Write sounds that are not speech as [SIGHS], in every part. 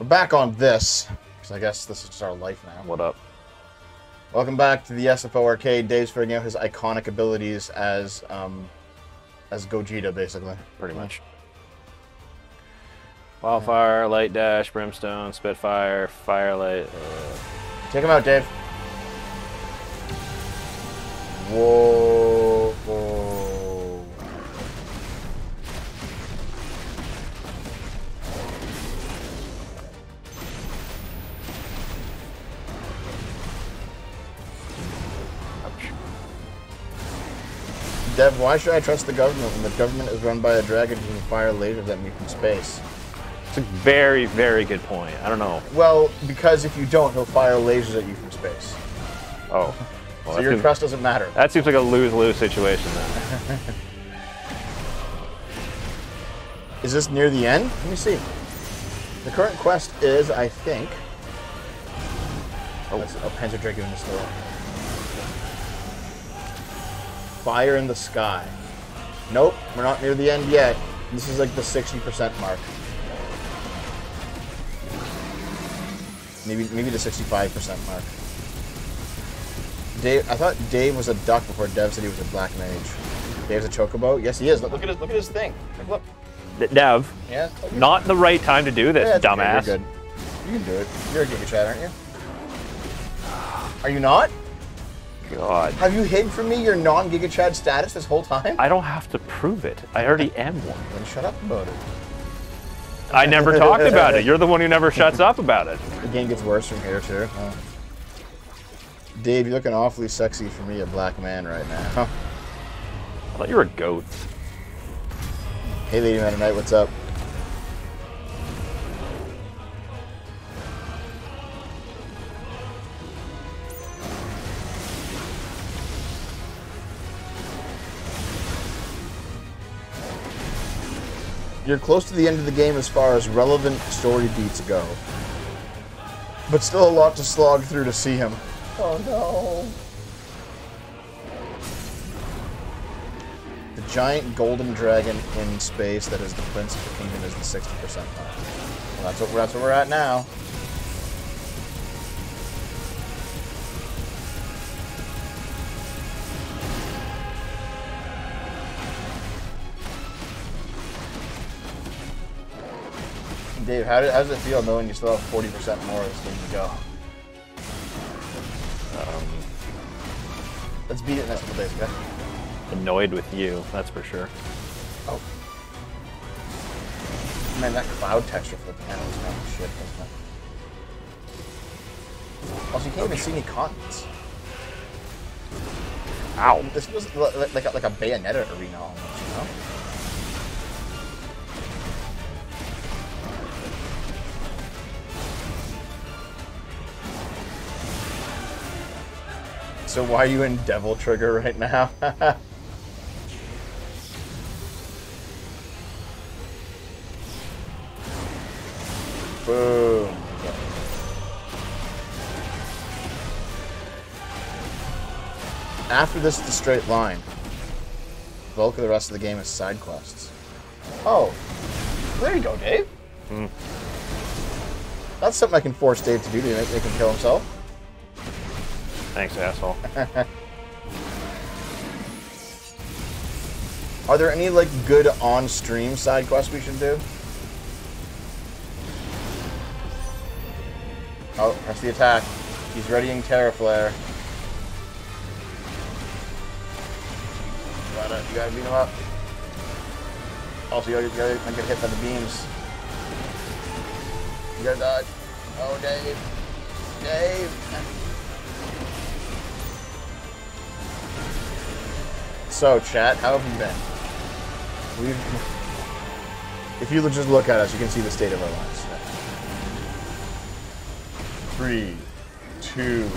We're back on this, because I guess this is just our life now. What up? Welcome back to the SFO arcade. Dave's figuring out his Eikonic abilities as um, as Gogeta, basically. Pretty much. Wildfire, Light Dash, Brimstone, Spitfire, Firelight. Uh, Take him out, Dave. Whoa. Why should I trust the government when the government is run by a dragon who can fire lasers at me from space? It's a very, very good point. I don't know. Well, because if you don't, he'll fire lasers at you from space. Oh. Well, So your seems, trust doesn't matter. that seems like a lose-lose situation then. [LAUGHS] Is this near the end? Let me see. The current quest is, I think. Oh, that's a Panzer Dragoon the store. Fire in the sky. Nope, we're not near the end yet. This is like the 60% mark. Maybe maybe the 65% mark. Dave, I thought Dave was a duck before Dev said he was a black mage. Dave's a chocobo. Yes, he is. Look, look at his look at his thing. Look, look. Dev, Yeah. look. not the right time to do this, Yeah, it's okay, dumbass. You're good. You can do it. You're a Giga Chad, aren't you? Are you not? God. Have you hid from me your non-Giga Chad status this whole time? I don't have to prove it. I already am one. Then shut up about it. I never talked about it. [LAUGHS] You're the one who never shuts up about it. The game gets worse from here too. Oh. Dave, you're looking awfully sexy for me, a black man, right now. I thought you were a goat. hey, Lady Man Tonight, what's up? You're close to the end of the game as far as relevant story beats go. But still a lot to slog through to see him. Oh no. The giant golden dragon in space that is the prince of the kingdom is the 60% mark. Well, that's what, that's where we're at now. Dave, how, did, how does it feel knowing you still have 40% more of this game to go? Um, Let's beat it next couple days, okay? annoyed with you, that's for sure. Oh. Man, that cloud texture for the panel is kind of shit, isn't it? Also, you can't even see any continents. Ow. This li- like a, like a Bayonetta arena almost, you know? So why are you in Devil Trigger right now? [LAUGHS] Boom. After this, it's a straight line. The bulk of the rest of the game is side quests. Oh, there you go, Dave. Hmm. That's something I can force Dave to do to make him kill himself. Thanks, asshole. [LAUGHS] Are there any like good on-stream side quests we should do? Oh, press the attack. He's readying Teraflare. You gotta, you gotta beat him up. Also, you gotta, you get hit by the beams. You gotta dodge. Oh, Dave. Dave. So, chat, how have you been? We've, if you just look at us, you can see the state of our lives. Three, two.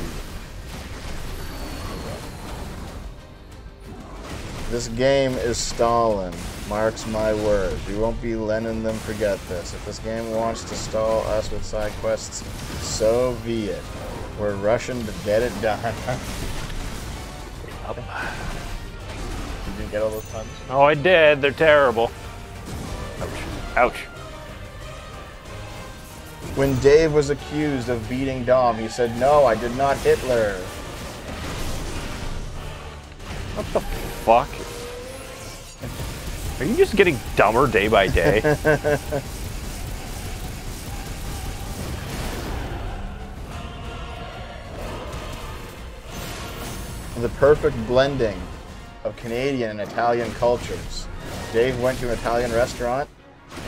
This game is stalling. Marks my words. We won't be letting them forget this. If this game wants to stall us with side quests, so be it. We're rushing to get it done. [LAUGHS] get all those puns? Oh, I did. They're terrible. Ouch. Ouch. When Dave was accused of beating Dom, he said, No, I did not Hitler. What the fuck? Are you just getting dumber day by day? [LAUGHS] The perfect blending of Canadian and Italian cultures. Dave went to an Italian restaurant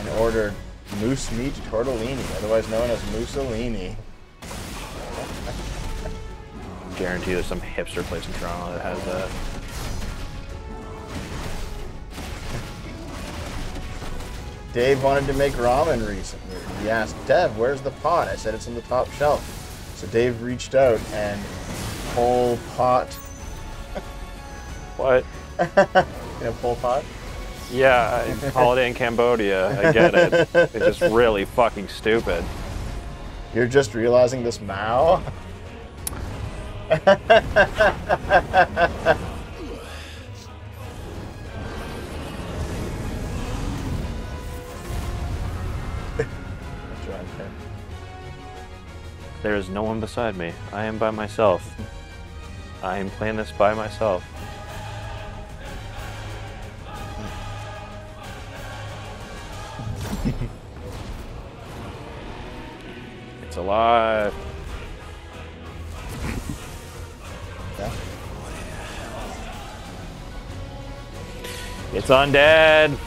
and ordered moose meat tortellini, otherwise known as Mussolini. [LAUGHS] Guarantee there's some hipster place in Toronto that has that. Dave wanted to make ramen recently. He asked, Dev, where's the pot? I said, it's on the top shelf. So Dave reached out and whole pot, What? you know, Pol Pot? Yeah, [LAUGHS] holiday in Cambodia. I get it. It's just [LAUGHS] really fucking stupid. You're just realizing this Penn. [LAUGHS] There is no one beside me. I am by myself. I am playing this by myself. It's alive. Yeah. It's undead.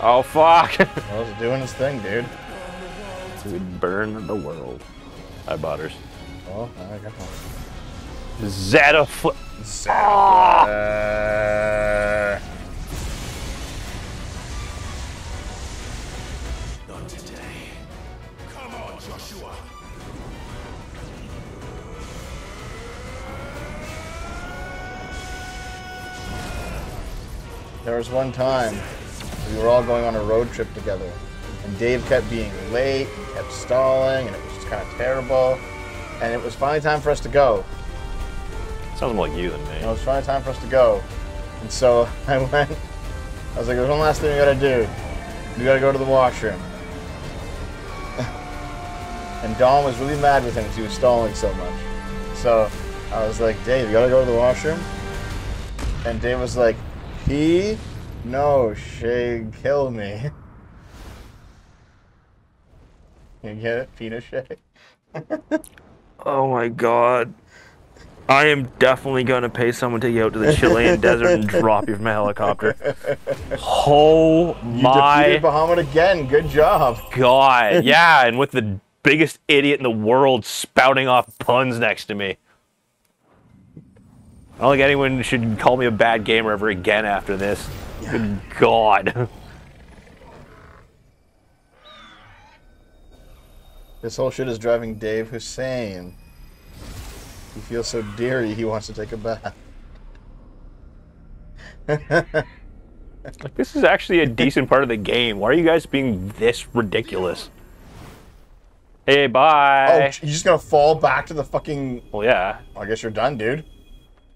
Oh fuck! [LAUGHS] Well, it's doing his thing, dude. Would burn the world. Hi, Botters. Well, I got one. Zeta fl- Uh, there was one time we were all going on a road trip together, and Dave kept being late, and kept stalling, and it was just kind of terrible. And it was finally time for us to go. Sounds more like you than And it was finally time for us to go. And so [LAUGHS] I went, I was like, there's one last thing we gotta do. We gotta go to the washroom. [LAUGHS] and Dawn was really mad with him because he was stalling so much. So I was like, Dave, you gotta go to the washroom? And Dave was like, he? No, Shay, kill me. [LAUGHS] You get it? Penis Shay? [LAUGHS] Oh my god. I am definitely gonna pay someone to take you out to the Chilean desert and drop you from a helicopter. [LAUGHS] Oh You my defeated Bahamut again. Good job. god. Yeah, and with the biggest idiot in the world spouting off puns next to me. I don't think anyone should call me a bad gamer ever again after this. Good god. This whole shit is driving Dave Hussein. He feels so deary he wants to take a bath. Like this is actually a decent part of the game. Why are you guys being this ridiculous? Hey, bye. oh, you're just gonna fall back to the fucking. well, yeah, I guess you're done, dude.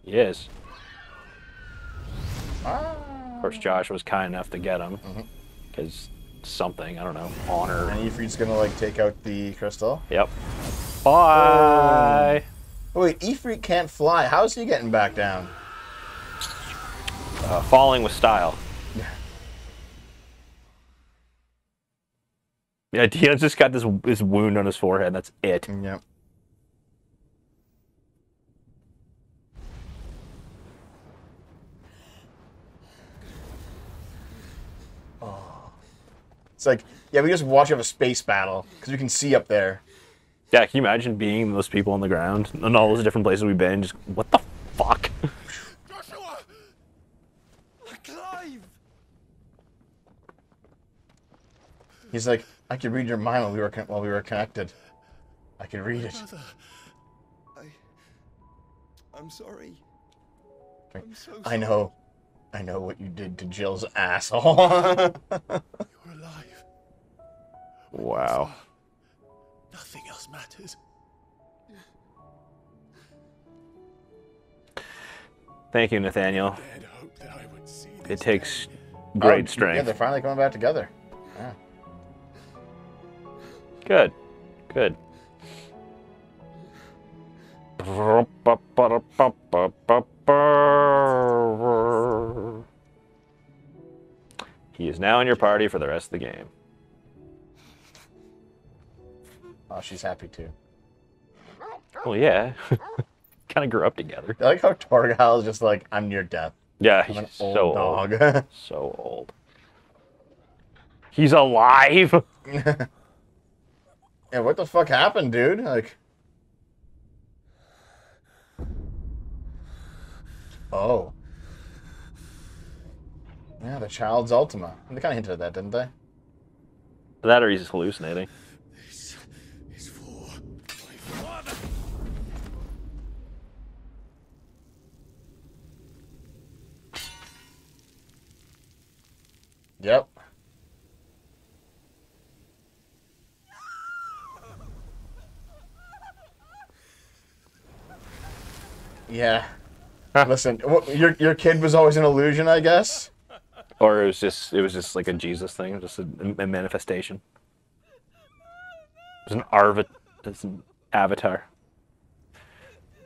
He is. Ah. Of course, Josh was kind enough to get him because something I don't know, honor. And Ifrit's gonna like take out the crystal. Yep. Bye. Oh wait, Ifrit can't fly. How is he getting back down? Uh, falling with style. Yeah, [LAUGHS] Yeah, Dion's just got this this wound on his forehead. That's it. Yep. It's like, yeah, we just watch you have a space battle because we can see up there. Yeah, can you imagine being those people on the ground and all those different places we've been? Just what the fuck? Joshua! Clive! He's like, I could read your mind while we were while we were connected. I could read it. Mother. I. I'm sorry. I'm so sorry. I know, I know what you did to Jill's asshole. [LAUGHS] You're alive. Wow. Nothing else matters. Thank you, Nathaniel. I'd hoped that I would see this It takes Oh, strength. Yeah, they're finally coming back together. Yeah. Good. Good. He is now in your party for the rest of the game. Oh, she's happy too. Well, yeah. [LAUGHS] kind of grew up together. I like how Torgal is just like, I'm near death. Yeah, I'm an he's old so old. [LAUGHS] So old. He's alive. [LAUGHS] yeah, what the fuck happened, dude? Like, oh, yeah, the child's Ultima. They kind of hinted at that, didn't they? That or he's hallucinating. This is for my father. Yep. Yeah. Huh. [LAUGHS] Listen, your your kid was always an illusion, I guess. Or it was just it was just like a Jesus thing, just a, a manifestation. It was an arva, it's an avatar.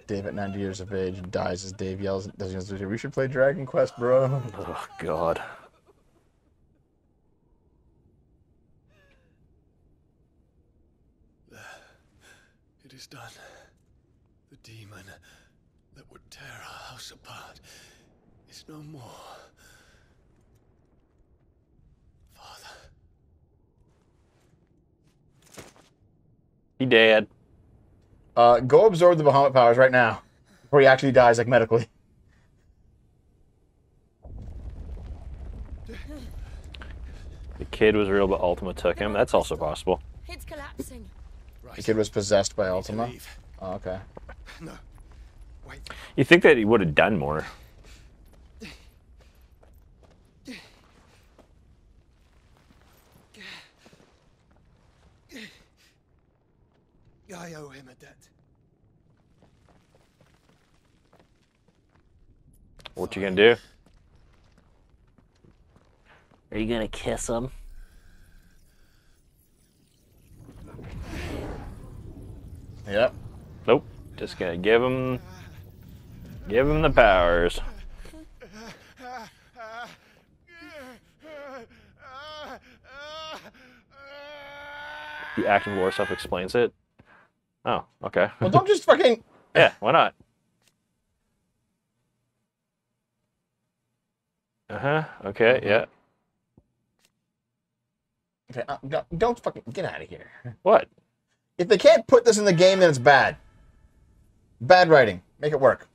Dave at 90 years of age dies as Dave yells. Does we should play Dragon Quest, bro. [LAUGHS] Oh God. [SIGHS] It is done. The demon that would tear our house apart is no more. Father, He dead. Uh, go absorb the Bahamut powers right now, before he actually dies, like medically. The kid was real, but Ultima took him. That's also possible. It's collapsing. right. The kid was possessed by Ultima. Oh, okay. No. Wait. You think that he would have done more? I owe him a debt. What you gonna do? Are you gonna kiss him? Yep. Nope. Just gonna give him, give him the powers. The act of war self-explains it. Oh, okay. Well, don't just fucking. [LAUGHS] yeah, why not? Uh huh. Okay. Yeah. Okay, uh, don't, don't fucking get out of here. What? If they can't put this in the game, then it's bad. Bad writing. Make it work.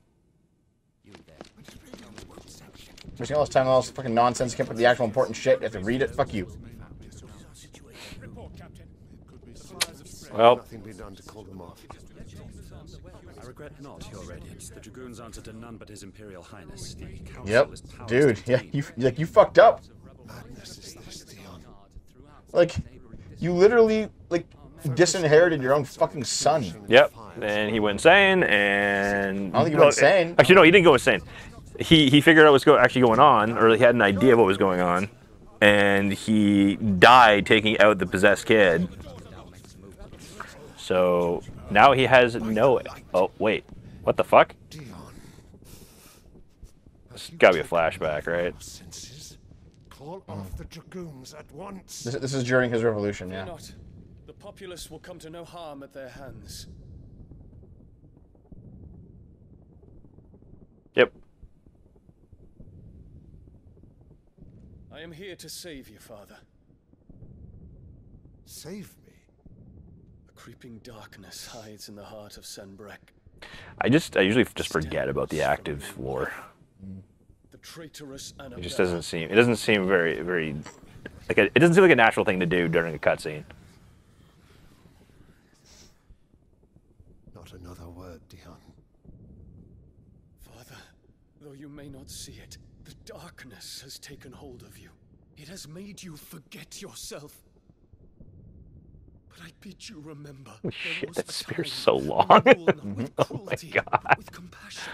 Wasting all this time on all this fucking nonsense. Can't put the actual important shit. You have to read it. Fuck you. Report, Captain. Well, Nothing been done to call them off. I regret not, Your Radiance. The Dragoons answer to none but His Imperial Highness. The Yep, dude. Yeah, you like you fucked up. Madness is this, Dion. Like, you literally like disinherited your own fucking son. Yep. And he went insane, and I don't think he went insane. Actually, no, he didn't go insane. He he figured out what's go- actually going on, or he had an idea of what was going on, and he died taking out the possessed kid. So now he has no. Oh wait, what the fuck? Dion. It's gotta be a flashback, right? Senses. Call off the dragoons at once. This, this is during his revolution. Yeah. not. The populace will come to no harm at their hands. Yep. I am here to save you, Father. Save me. A creeping darkness hides in the heart of Sanbreque. I just I usually just forget about the active lore. The traitorous It just doesn't seem it doesn't seem very very like a, it doesn't seem like a natural thing to do during a cutscene. Not another word, Dion. Father, though you may not see it, the darkness has taken hold of you. It has made you forget yourself. But I bid you remember. there shit, that a spear's so long. ruled not [LAUGHS] with Oh my God. with compassion.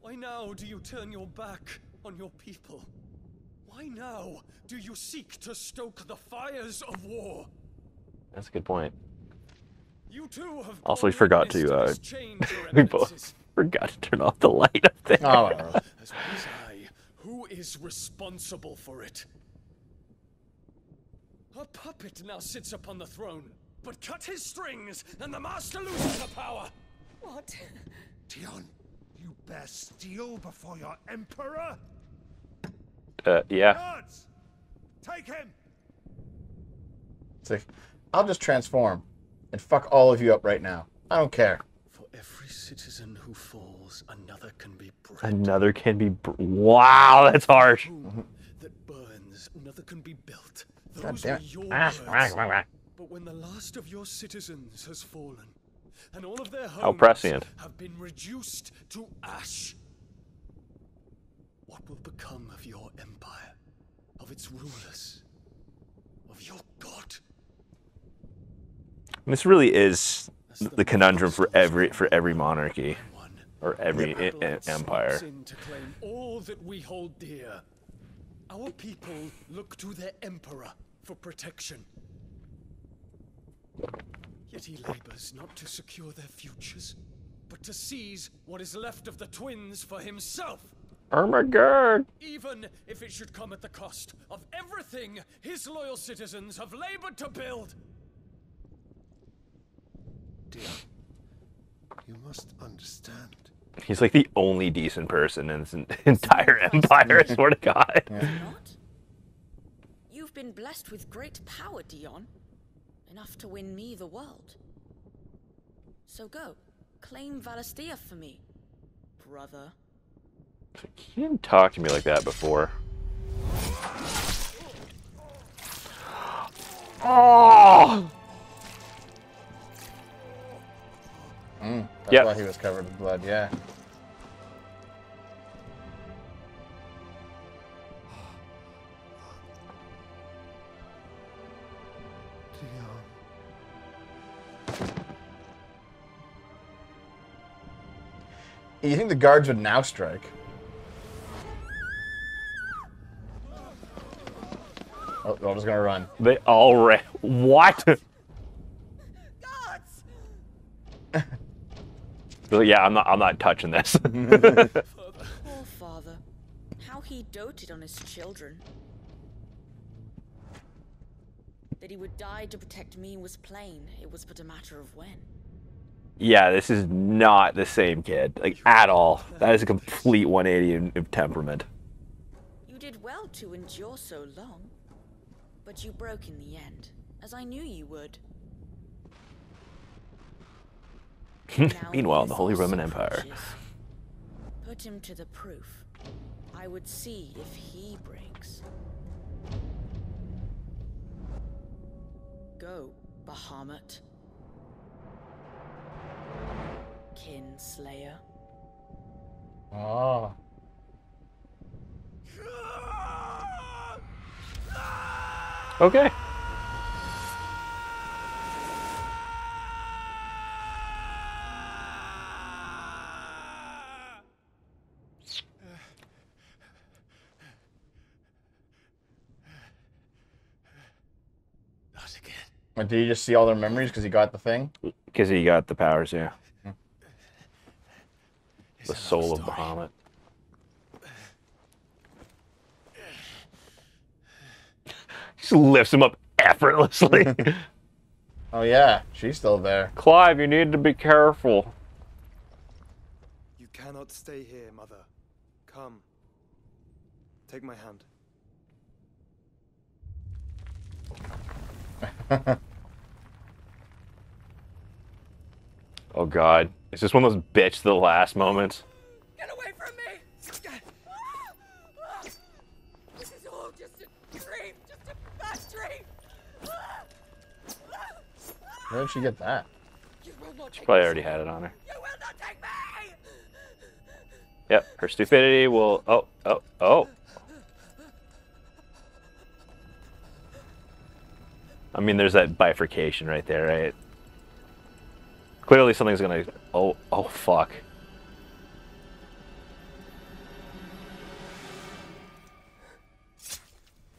Why now do you turn your back on your people? Why now do you seek to stoke the fires of war? That's a good point. You too have Also, we forgot to, uh, this change, Your [LAUGHS] we both forgot to turn off the light up there. Oh, who is responsible for it? A puppet now sits upon the throne, but cut his strings, and the master loses the power. What? Dion, you bear steel before your emperor? Uh, yeah. Guards! Take him! It's like, I'll just transform and fuck all of you up right now. I don't care. For every citizen who falls, another can be bred. Another can be. Br- wow, that's harsh. That burns, another can be built. God damn it. your Ah, ah, ah. But when the last of your citizens has fallen, and all of their homes How prescient. have been reduced to ash, what will become of your empire, of its rulers, of your god? This really is the conundrum for every for every monarchy or every empire. to claim all that we hold dear. Our people look to their emperor for protection. Yet he labors not to secure their futures, but to seize what is left of the twins for himself. Oh my god. Even if it should come at the cost of everything his loyal citizens have labored to build. Dear, you must understand. He's like the only decent person in this [LAUGHS] entire empire. I swear to God. Not? You've been blessed with great power, Dion. Enough to win me the world. So go, claim Valisthea for me, brother. He didn't talk to me like that before. Oh! Mm, that's Yep. why he was covered in blood, yeah. You think the guards would now strike? Oh, they're all just gonna run. They all ran. What? [LAUGHS] Gods! Like, [LAUGHS] yeah, I'm not. I'm not touching this. [LAUGHS] Poor father. How he doted on his children. That he would die to protect me was plain. It was but a matter of when. Yeah, this is not the same kid, like at all. That is a complete 180 in, in temperament. You did well to endure so long. But you broke in the end, as I knew you would. [LAUGHS] Meanwhile, in the Holy Roman Empire. Put him to the proof. I would see if he breaks. Go, Bahamut. Kinslayer. Oh. Ah. Okay. Not again. But did he just see all their memories because he got the thing? Because he got the powers, yeah. It's The another soul of story. Bahamut. [SIGHS] Just lifts him up effortlessly. [LAUGHS] Oh yeah, she's still there. Clive, you need to be careful. You cannot stay here, Mother. Come. Take my hand. [LAUGHS] Oh god. Is this one of those bitch the last moments? Get away from me! This is all just a dream, just a bad dream. Where did she get that? You will not take Probably already had it on her. You will not take me! Yep, her stupidity will. Oh, oh, oh. I mean, there's that bifurcation right there, right? Clearly, something's gonna. Oh, oh, fuck.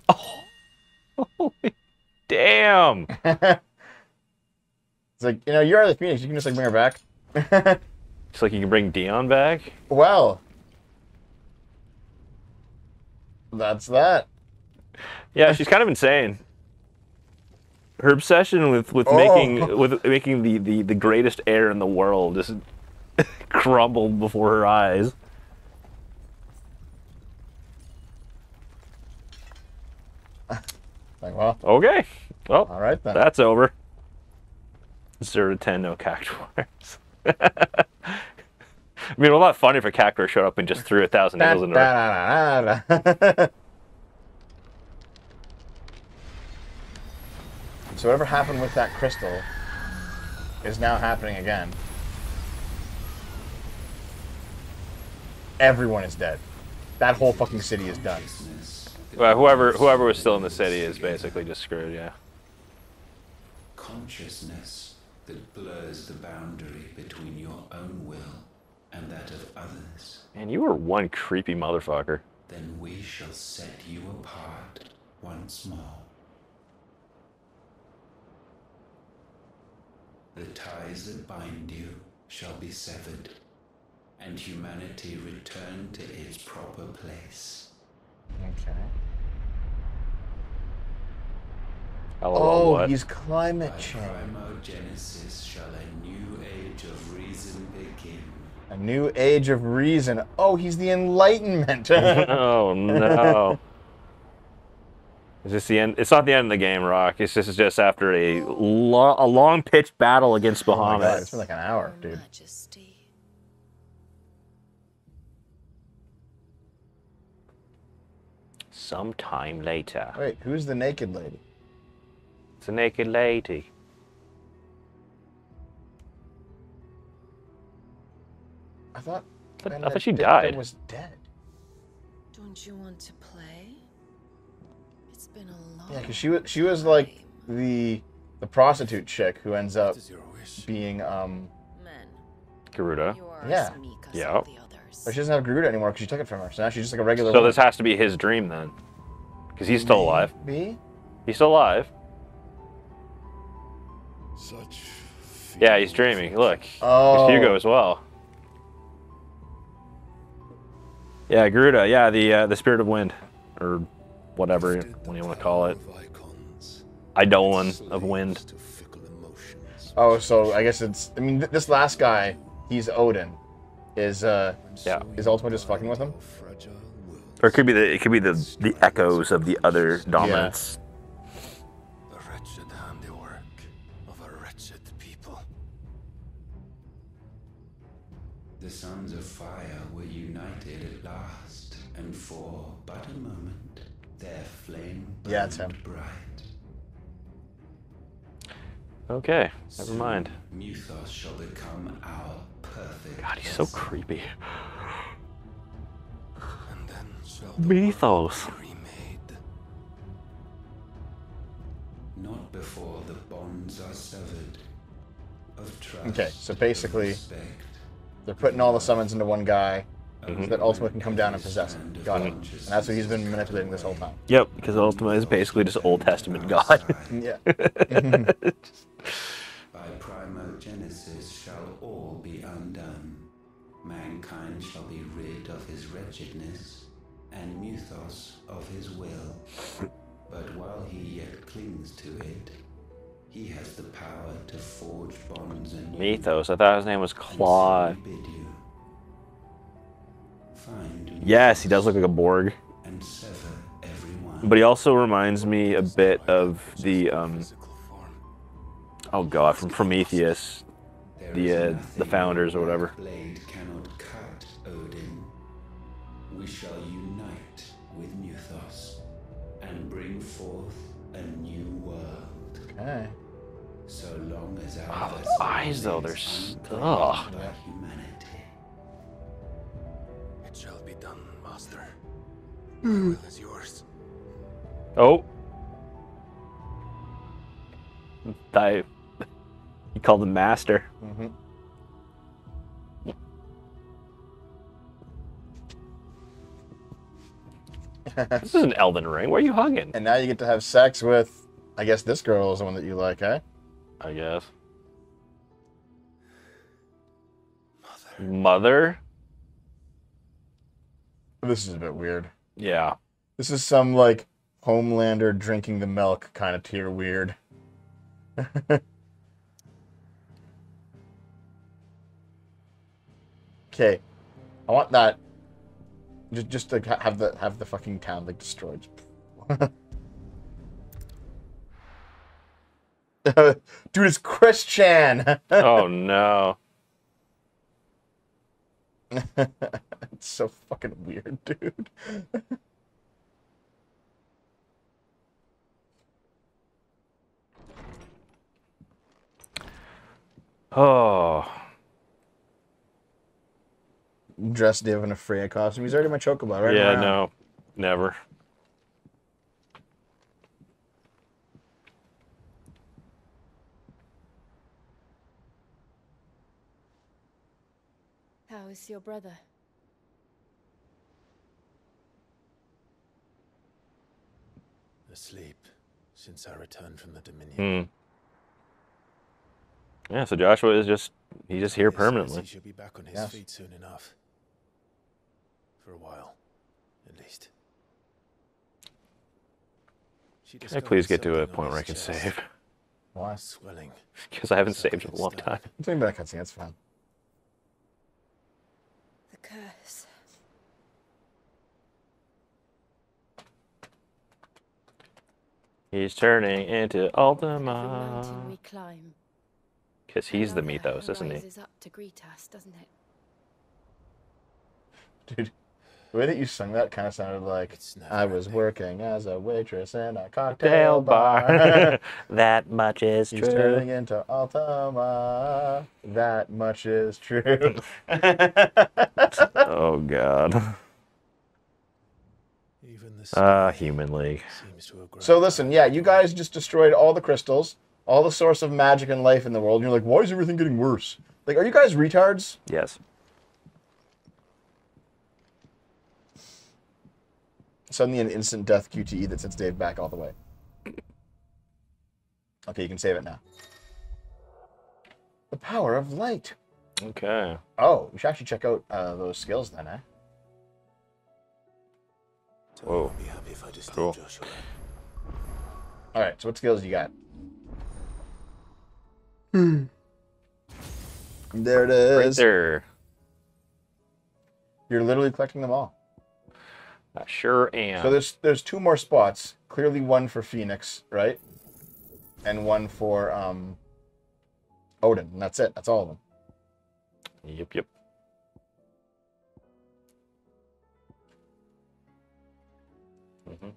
[LAUGHS] Oh, holy damn! [LAUGHS] It's like, you know, you are the Phoenix. You can just like bring her back. [LAUGHS] It's like you can bring Dion back. well, that's that. Yeah, she's kind of insane. Her obsession with with Oh. making with making the, the the greatest air in the world just [LAUGHS] crumbled before her eyes. [LAUGHS] Like, well, Okay, well, all right then. that's over. Zero to ten, no cactuars. [LAUGHS] I mean, a lot funny if a cactuar showed up and just threw a thousand nails into her. So whatever happened with that crystal is now happening again. Everyone is dead. That whole fucking city is done. Well, whoever whoever was still in the city is basically just screwed. Yeah. Consciousness that blurs the boundary between your own will and that of others. Man, you were one creepy motherfucker. Then we shall set you apart once more. The ties that bind you shall be severed, and humanity return to its proper place. Okay. LOL, Oh, what? he's climate change. primogenesis shall a new age of reason begin. A new age of reason. Oh, he's the Enlightenment. [LAUGHS] oh no. Is this the end? It's not the end of the game, Rock. It's just, it's just after a, lo- a long pitched battle against oh my god, it's been like an hour, dude. Majesty. Sometime later. Wait, who's the naked lady? It's a naked lady. I thought. But I thought she died. Was dead. Don't you want to play? It's been a long Yeah, because she was she was like the the prostitute chick who ends up being um. Men, Garuda. you are Yeah. as meek as Yeah. all the others. But she doesn't have Garuda anymore because she took it from her. So now she's just like a regular. So woman. this has to be his dream then. Because he's still alive. B. He's still alive. Such Yeah, he's dreaming. Look. Oh. It's Hugo as well. Yeah, Garuda. Yeah, the uh, the spirit of wind, or whatever what you want to call it. Eidolon of wind. to fickle emotions. Oh, so I guess it's. I mean, th- this last guy, he's Odin. Is uh, Yeah. is Ultima just fucking with him? Fragile. Or it could be the it could be the the echoes of the other dominants. Yeah, it's him. bright. Okay, never mind. Mythos shall become our perfect. God, he's so creepy. And then shall the Mythos. remade. Not before the bonds are severed. Of trust. Okay, so of basically- respect, They're putting all the summons into one guy, Mm-hmm. so that Ultima can come down and possess him. Got it. And that's what he's been manipulating this whole time. Yep, because Ultima is basically just Old Testament God. Yeah. [LAUGHS] By primogenesis shall all be undone. Mankind shall be rid of his wretchedness, and Mythos of his will. But while he yet clings to it, he has the power to forge bonds anew. Mythos. I thought his name was and Claude. so Yes, he does look like a Borg. and sever everyone. But he also reminds me a bit of the um form. oh god from Prometheus. The, uh, the founders or whatever. Blade cannot cut, Odin. We shall unite with Mythos and bring forth a new world. Okay. So long as our Oh, those eyes, though, they're lives ugh done, Master. The will is yours. Oh. I, you called him Master. Mm -hmm. this is an Elden Ring. Where are you hugging? And now you get to have sex with, I guess this girl is the one that you like, eh? I guess. Mother. Mother? This is a bit weird. Yeah. This is some like Homelander drinking the milk kind of tier weird. [LAUGHS] okay, I want that. Just, just to have the have the fucking town like destroyed. [LAUGHS] Dude, it's Chris Chan. [LAUGHS] oh no. [LAUGHS] it's so fucking weird, dude. [LAUGHS] Oh. Dress Dave in a Freya costume. He's already my chocobo, right? yeah, no. Never. How is your brother? Asleep since I returned from the Dominion. Hmm. Yeah, so Joshua is just he's just here permanently. He should be back on his Yes. feet soon enough. For a while, at least. Can I please get to a point where I can on his chest. save? Why? Swelling. [LAUGHS] Because I haven't Something saved in a long time. I'm thinking about cutscene. That's fine. The curse. He's turning into Ultima. Because he's the another mythos, isn't he? rises up to greet us, doesn't it? Dude, the way that you sung that kind of sounded like I was working as a waitress in a cocktail bar. bar. [LAUGHS] [LAUGHS] that much is He's true. turning into Ultima. That much is true. [LAUGHS] Oh god. Even the Ah, sky Human League. seems to have grown so listen, yeah, you guys just destroyed all the crystals, all the source of magic and life in the world. And you're like, why is everything getting worse? Like, are you guys retards? Yes. Suddenly an instant death QTE that sets Dave back all the way. Okay, you can save it now. The power of light. Okay. Oh, you should actually check out uh, those skills then, eh? Tell her Whoa. I'll be happy if I just Cool. Joshua. All right, so what skills you got? There it is. Right there. You're literally collecting them all. I sure am. So there's there's two more spots. Clearly one for Phoenix, right? And one for um Odin. And that's it. That's all of them. Yep, yep. Hmm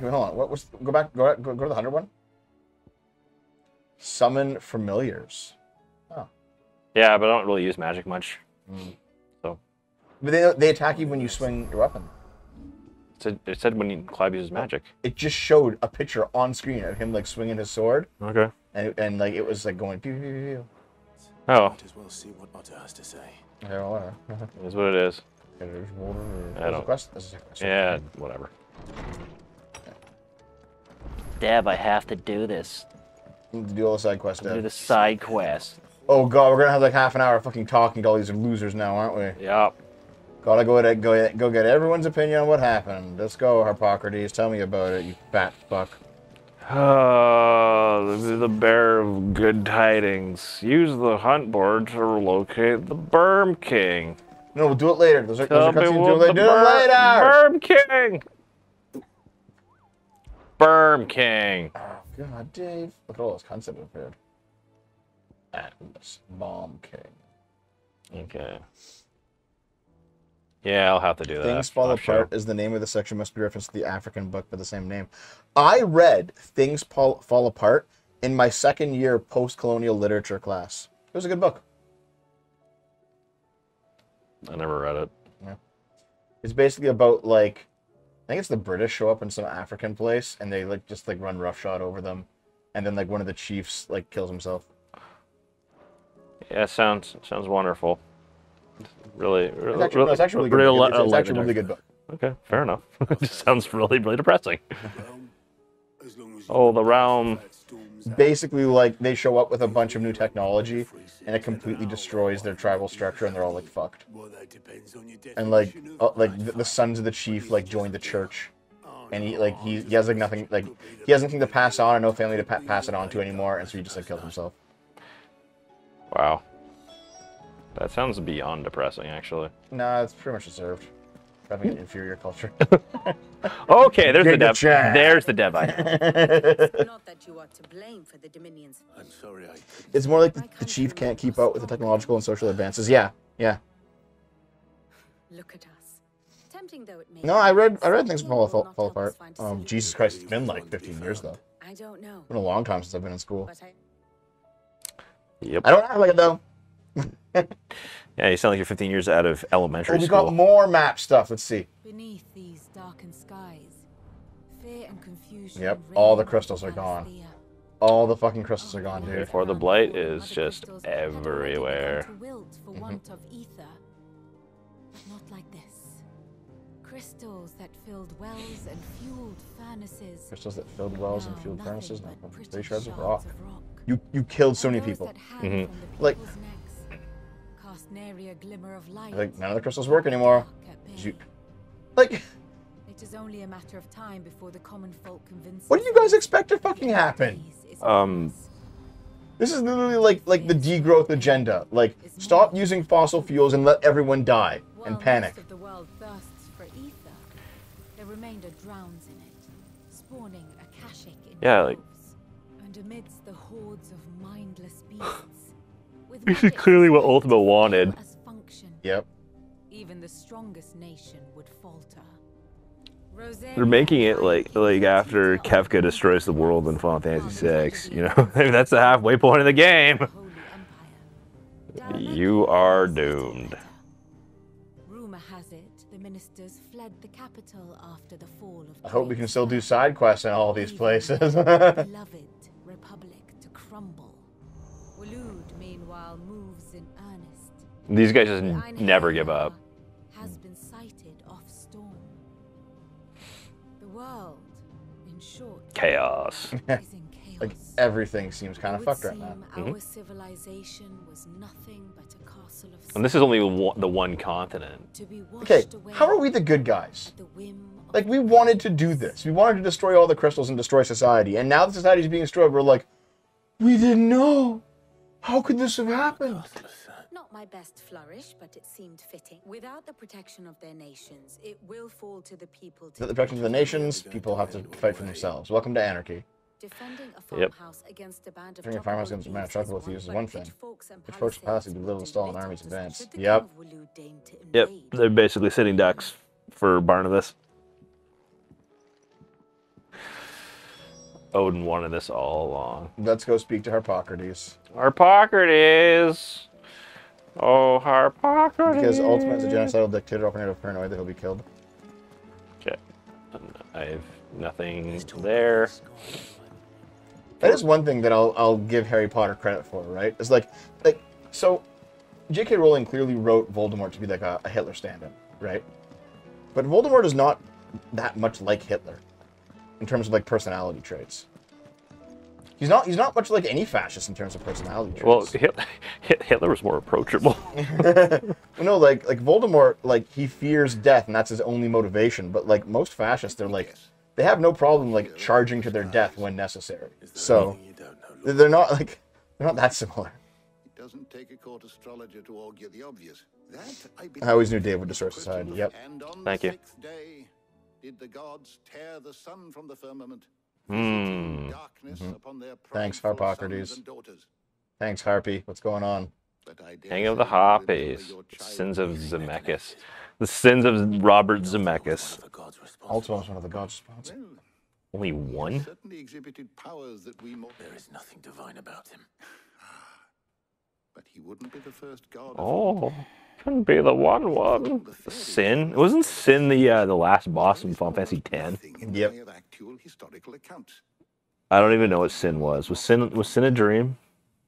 Wait, hold on. What was go back go go, go to the hundred one? Summon familiars. Oh. Yeah, but I don't really use magic much. So, But they they attack you when you swing your weapon. It said, it said when you, Clive uses magic. It just showed a picture on screen of him like swinging his sword, Okay. and and like it was like going pew pew pew pew. Oh, Might as well see what Otto has to say. Yeah, whatever. [LAUGHS] it is what it is. There's I a don't- quest. There's a quest. Yeah, whatever. Deb, I have to do this. Do all the side quests. Do Deb. the side quest. Oh god, we're gonna have like half an hour fucking talking to all these losers now, aren't we? Yep. Gotta go to, go go get everyone's opinion on what happened. Let's go, Harpocrates. Tell me about it, you fat fuck. [SIGHS] Uh, the, the bearer of good tidings. Use the hunt board to locate the Berm King. No, we'll do it later. Those are, those are cutscenes. Do, it- do Ber- later. Berm King. Berm King. Oh god, Dave. Look at all those concepts appeared. Atlas, Bomb King. Okay. Yeah, I'll have to do that. Things Fall. Apart is the name of the section must be referenced to the African book by the same name. I read Things Fall, Fall Apart in my second year post-colonial literature class. It was a good book. I never read it. It's basically about like I think it's the British show up in some African place and they like just like run roughshod over them. And then like one of the chiefs like kills himself. Yeah, sounds sounds wonderful. Really, really, It's actually, no, it's actually really good. real- It's, it's actually a really good book. Okay, fair enough. [LAUGHS] it just sounds really, really depressing. [LAUGHS] As long as Oh, the realm basically like they show up with a bunch of new technology and it completely destroys their tribal structure and they're all like fucked. And like uh, like the, the sons of the chief like join the church. And he like he, he has like nothing like he has nothing to pass on and no family to pa- pass it on to anymore and so he just like kills himself. Wow. That sounds beyond depressing, actually. Nah, it's pretty much deserved. Having an inferior culture. [LAUGHS] Okay, there's the Giga dev. Chad. There's the dev. Not that you are to blame for the Dominion's. I'm sorry I it's more like the, the chief can't keep up with the technological and social advances. Yeah, yeah. Look at us. Tempting though it may No, I read I read things will fall, fall, not fall apart. Um, Jesus Christ, it's been like 15 years though. I don't know. It's been a long time since I've been in school. I Yep. I don't act like it though. [LAUGHS] Yeah, you sound like you're 15 years out of elementary Oh, we school. got more map stuff. Let's see. Beneath these darkened skies, fear and confusion. Yep, all the crystals are gone. All the fucking crystals are gone, dude. For the blight is just crystals had already begun everywhere. Mm-hmm. for want of ether. But not like this. Crystals that filled wells and fueled furnaces. Crystals that filled wells and fueled furnaces. but No, pretty three shards of rock. You you killed so many people. that hang Mhm. Like- people's necks cast nary a glimmer of light. Like none of the crystals work anymore. Dark at bay. You- Like, It is only a matter of time before the common folk convince what do you guys expect to fucking happen? Um, This is literally like like the degrowth agenda. Like, stop using fossil fuels and let everyone die and panic. Of the world thirsts for ether. The remainder drowns in it, spawning akashic in Yeah, like- [LAUGHS] This is clearly what Ultima wanted. Yep. Even the strongest nation would falter. They're making it like like after Kefka destroys the world in Final Fantasy VI. You know, [LAUGHS] Maybe that's the halfway point of the game. You are doomed. Rumor has it the ministers fled the capital after the fall of I hope we can still do side quests in all these leaving places. These guys just never give up. Has been sighted off storm. The world, in short, Chaos. [LAUGHS] chaos. like everything seems kind It of would fucked right now. seem Our Mhm. civilization was nothing but a castle of And this is only one, the one continent. to be Okay, away how are we the good guys? the whim Like we wanted to do this. We wanted to destroy all the crystals and destroy society. And now that society is being destroyed, we're like, we didn't know. How could this have happened? Not my best flourish, but it seemed fitting. Without the protection of their nations, it will fall to the people to Without the protection of the nations, people have to fight for themselves. Welcome to anarchy. defending a Yep. farmhouse against a band of Defending a farmhouse against a band of chocobo chocobo thieves is one thing. pitchforks and Pitchforks and palisades palisades will belittle do stall an army's to- advance. Yep. King of Waloed deign to Yep, they're basically sitting ducks for Barnabas. Odin wanted this all along. Let's go speak to Harpocrates. Harpocrates! Oh, Harpocrates! Because Ultima is a genocidal dictator operating out of paranoia that he'll be killed. Okay. Um, I have nothing there. That is one thing that I'll I'll give Harry Potter credit for, right? It's like like so J.K. Rowling clearly wrote Voldemort to be like a, a Hitler stand-in, right? But Voldemort is not that much like Hitler in terms of like personality traits. He's not he's not much like any fascist in terms of personality traits. Well, Hit- Hit- Hitler was more approachable. [LAUGHS] Well, no, like like Voldemort, like he fears death, and that's his only motivation. But like most fascists, they're like they have no problem like charging to their death when necessary. So they're not like they're not that similar. It doesn't take a court astrologer to augur the obvious. That I, I always knew Dave would destroy society. Yep. And on Thank the you. sixth day did the gods tear the sun from the firmament, Hmm. darkness Mhm. upon their Thanks, prideful Harpocrates. sons and daughters. Thanks, Harpy. What's going on? But I Hang of the say you remember Harpies. your Sins of being Zemeckis. The sins of Robert Zemeckis. Ultima was one of the gods responsible. Well, Only one? certainly exhibited powers that we more. There is nothing divine about him. But he wouldn't be the first god. of Oh, couldn't be the one one. Sin? Wasn't Sin the uh, the last boss in Final Fantasy X? Nothing in the Yep. Way actual historical accounts. I don't even know what Sin was. Was Sin was Sin a dream?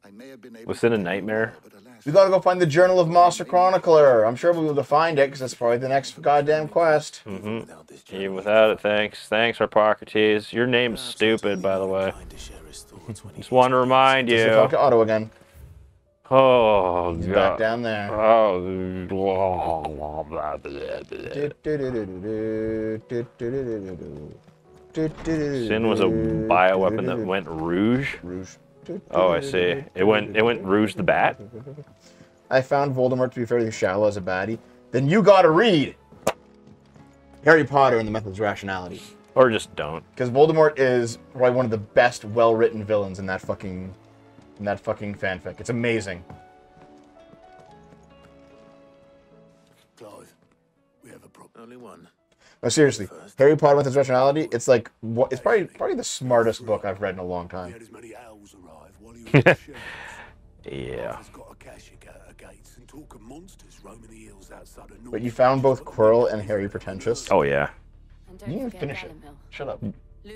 I may have been able Was sin a nightmare? more, but alas, We gotta go find the Journal of Master Chronicler. I'm sure we'll be able to find it because that's probably the next goddamn quest. Mm-hmm. Without Even without it, thanks. Thanks, Harpocrates. Your name's perhaps stupid, by the way. inclined to share his thoughts. Just want to remind you. talk to Otto again. Oh, He's God. back down there. Sin was a bioweapon that went rouge. Rouge. Oh, I see. It went. It went rouge the bat. I found Voldemort to be fairly shallow as a baddie. Then you gotta read Harry Potter and the Methods of Rationality. Or just don't. Because Voldemort is probably one of the best well-written villains in that fucking in that fucking fanfic. It's amazing. Clive, we have a problem. Only one. No, seriously, Harry Potter with of Rationality. It's like what? It's probably probably the smartest book I've read in a long time. As many owls arrive while he was [LAUGHS] at the sheriff's. Yeah. He's got a cash at a gates and talk of monsters roaming the hills outside of But you found both Quirrell and Harry pretentious. Oh yeah. And You don't didn't finish it. Dalimil. Shut up.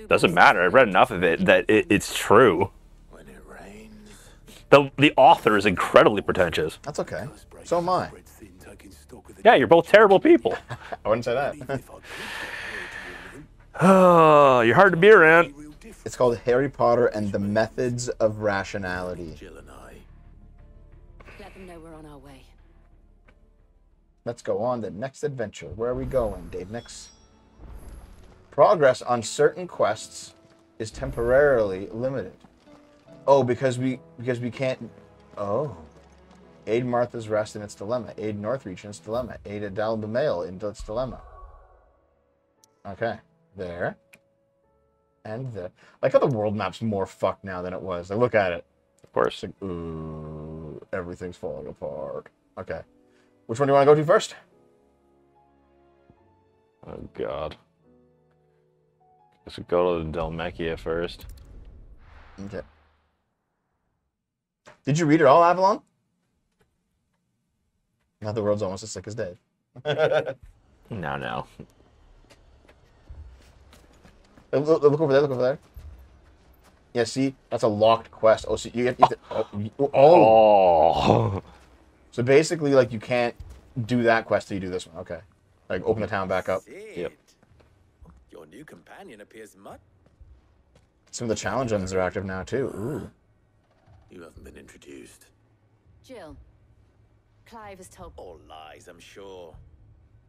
Doesn't matter. I've read enough of it that it, it's true. When it rains, The the author is incredibly pretentious. That's okay. So am I. spread thin, taking stock of the Yeah, you're both terrible people. [LAUGHS] I wouldn't say that. if I could, I'd warn them. Oh, you're hard to be around. It's called Harry Potter and the Methods of Rationality. Jill and I. Let them know we're on our way. Let's go on the next adventure. Where are we going, Dave Nix? Progress on certain quests is temporarily limited. Oh, because we because we can't. Oh, aid Martha's Rest in its dilemma. Aid Northreach in its dilemma. Aid Adalba Mail in its dilemma. Okay, there. And there. Like how the world map's more fucked now than it was. I look at it. Of course. Like, ooh, everything's falling apart. Okay. Which one do you want to go to first? Oh God. Let's go to the Delmechia first. Okay. Did you read it all, Avalon? Now the world's almost as sick as dead. No, no. look, look- look over there. Look over there. Yeah, see, that's a locked quest. Oh, so you get. You have to, oh, oh, Oh. so basically, like you can't do that quest till you do this one. Okay, like open the town back up. Yep. Your new companion appears much. Some of the challenge ends are active now too. Ooh. You haven't been introduced. Jill, Clive has told All lies, I'm sure.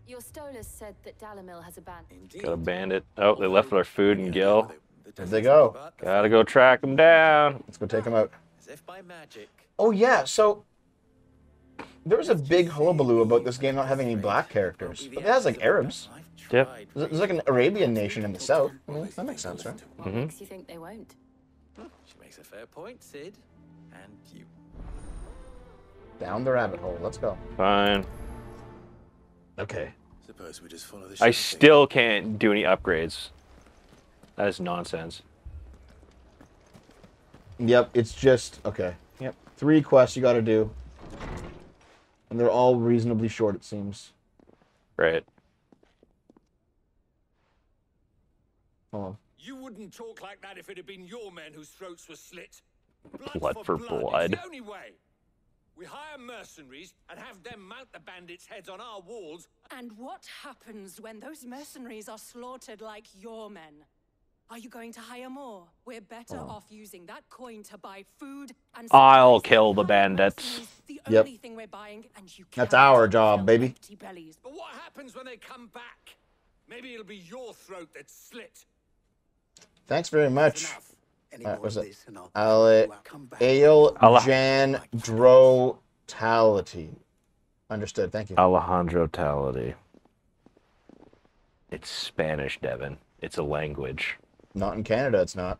your Stolas said that Dalimil has abandoned. Indeed. Got a bandit. Oh, they left our food and Gil. There they go. Gotta go track them down. Let's go take them out. As if by magic. Oh yeah, so there was a big hullabaloo about this game not having any black characters, but it has like Arabs. Yep. There's there's like an Arabian nation in the south. I mean, that makes sense, right? What Mhm. makes you think they won't? She makes a fair point, Sid. And you. Down the rabbit hole. Let's go. Fine. Okay. Suppose we just follow the I ship. still can't do any upgrades. That is nonsense. Yep, it's just okay. Yep, three quests you got to do, and they're all reasonably short. It seems. Right. Hold on. You wouldn't talk like that if it had been your men whose throats were slit. Blood for It's blood. the only way. We hire mercenaries and have them mount the bandits' heads on our walls. And what happens when those mercenaries are slaughtered like your men? Are you going to hire more? We're better oh. off using that coin to buy food and I'll kill the bandits. mercenaries, The Yep. only thing we're buying, and you That's our job, baby. empty bellies. But what happens when they come back? Maybe it'll be your throat that's slit. Thanks very much. Enough. Any Alright, more what's of it? this and Ale, I'll come back. Ale Jan Drotality. Understood. Thank you. Alejandro Tality. It's Spanish, Devin. It's a language. Not in Canada. It's not.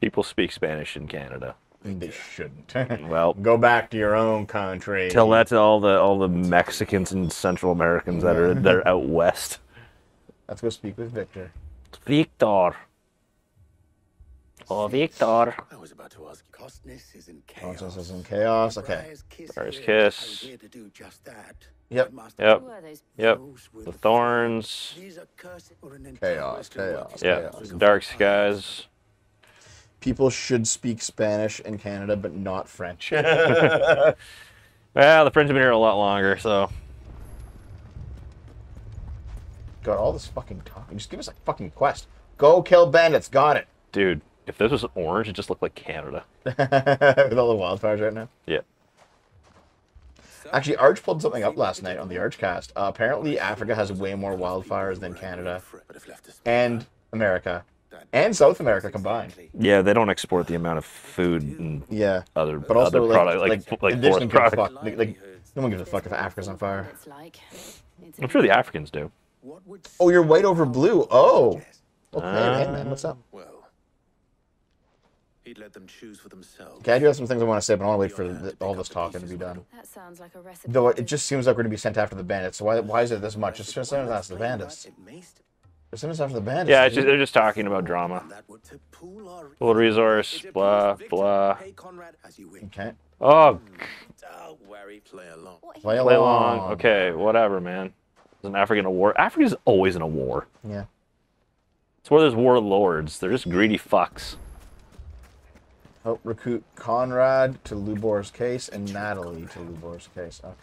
People speak Spanish in Canada. They shouldn't. [LAUGHS] Well, Go back to your own country. tell that to all the all the Mexicans and Central Americans that are that are out west. Let's go speak with Victor. Victor. Oh, Victor. I was about to ask. Oh, costness is in chaos. Conscience is in chaos. Okay. Briar's kiss. Briar's here. kiss. I was here to do just that. Yep. Yep. Who are those? Yep. The the thorns. These are cursed or an entire Chaos. Chaos. Yeah. Dark skies. People should speak Spanish in Canada, but not French. [LAUGHS] [LAUGHS] Well, the French have been here a lot longer, so Got all this fucking talking. Just give us a fucking quest. Go kill bandits. Got it. dude, If this was orange, it just looked like Canada. [LAUGHS] With all the wildfires right now. Yeah. Actually, Arch pulled something up last night on the Archcast. Uh, apparently, Africa has way more wildfires than Canada and America and South America combined. Yeah, they don't export the amount of food and Yeah, other but also other like, product like, like like, forest don't give a products. fuck. Like, like, no one gives a fuck if Africa's on fire. It's like. It's I'm sure the Africans do. Oh, you're white over blue. Oh, okay. hey man, what's up? Well, he'd let them choose for themselves. Okay, I do have some things I want to say, but I want to wait for the, all this talking to be done. That sounds like a recipe. Though it just seems like we're going to be sent after the bandits. So why, why is it this much? It's Just send us after the bandits. Just send us after the bandits. Yeah, it's just, they're just talking about drama. Little resource, blah blah. Okay. Oh, Don't worry, play along. Play play along. along. Okay, whatever, man. Is an African a war? Africa's always in a war. Yeah. It's where there's warlords. They're just greedy fucks. Help recruit Conrad to Lubor's case and Natalie to Lubor's case. Okay.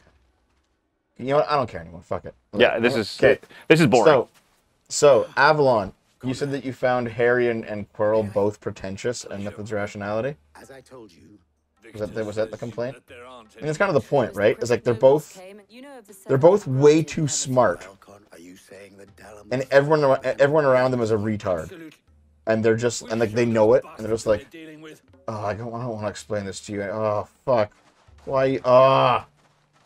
You know what? I don't care anymore. Fuck it. Yeah, this is Okay. this is boring. So, so Avalon, you said that you found Harry and, and Quirrell both pretentious and methods rationality. As I told you, Was that the, was that the complaint? I mean, it's kind of the point, right? It's like they're both they're both way too smart, are you saying that and everyone everyone around them is a retard, and they're just and like they know it, and they're just like, oh, I don't, I don't want to explain this to you. Oh fuck, why? Ah,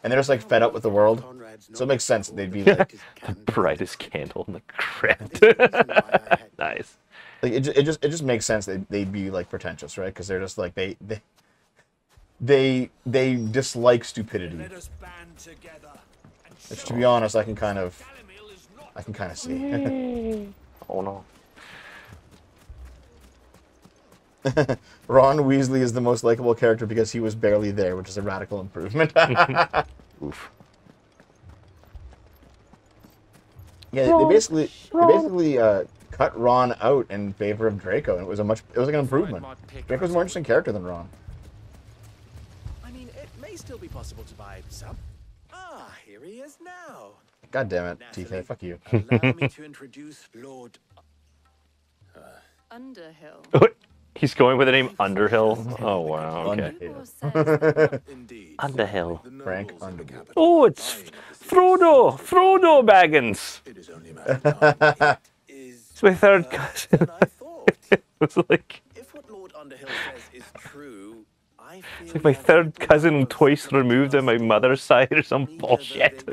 and they're just like fed up with the world. So it makes sense that they'd be like, [LAUGHS] the brightest candle in the [LAUGHS] crypt. [LAUGHS] nice. like it, it just it just makes sense that they'd be like pretentious, right? Because they're just like they they they they dislike stupidity. Which, to be honest, I can kind of I can kind of see. Oh no. [LAUGHS] Ron Weasley is the most likable character because he was barely there, which is a radical improvement. [LAUGHS] [LAUGHS] Oof. Yeah, they- they basically they basically uh, cut Ron out in favor of Draco, and it was a much it was like an improvement. Draco's a more interesting character than Ron. I mean, it may still be possible to buy some. Ah, here he is now. God damn it, TK, fuck you. Allow me to introduce Lord. Underhill. He's going with the name Underhill. [LAUGHS] Oh wow. Okay. Underhill. Frank Underhill. Oh, it's Frodo. Frodo Baggins. [LAUGHS] It's my third cousin. [LAUGHS] it's like If what Lord Underhill true, it's like my third cousin twice removed on my mother's side or some bullshit.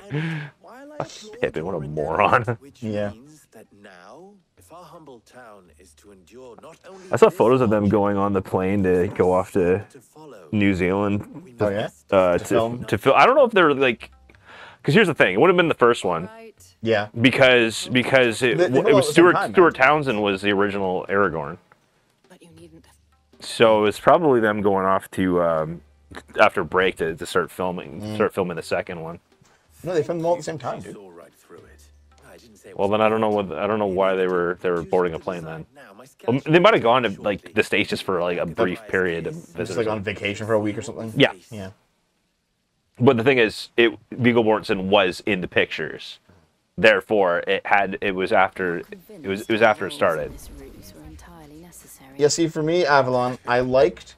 Pippin, what oh, a moron. Yeah. that now, if our humble town is to endure not only I saw photos of them going on the plane to go off to New Zealand. Oh, yeah? Uh, To to film? to film. I don't know if they're like, because here's the thing. It would have been the first one. Yeah. Because because it, They- they it was at the same Stuart time, Stuart Townsend was the original Aragorn. So it's probably them going off to um, after break to, to start filming Mm. start filming the second one. No, they filmed them all at the same time, dude. Well, then I don't know what I don't know why they were they were boarding a plane then. Well, they might have gone to like the states just for like a brief period of Just visit. or like on vacation for a week or something. Yeah. Yeah. But the thing is, it Viggo Mortensen was in the pictures, therefore it had it was after it was it was after it started. Ruse were. Yeah, see, for me, Avalon, I liked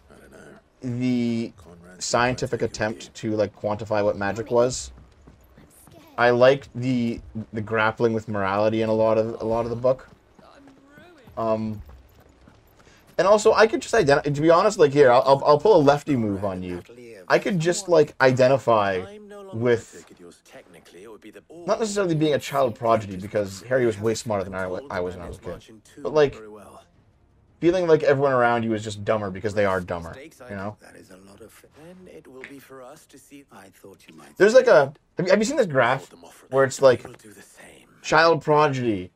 the scientific attempt to like quantify what magic was. I liked the the grappling with morality in a lot of a lot of the book. Um, and also, I could just identify. To be honest, like here, I'll, I'll I'll pull a lefty move on you. I could just like identify with not necessarily being a child prodigy because Harry was way smarter than I I was when I was a kid, but like feeling like everyone around you is just dumber because they are dumber. You know. That is a lot of. Then it will be for us to see. I thought you might. There's like a. Have you, have you seen this graph where it's like child prodigy,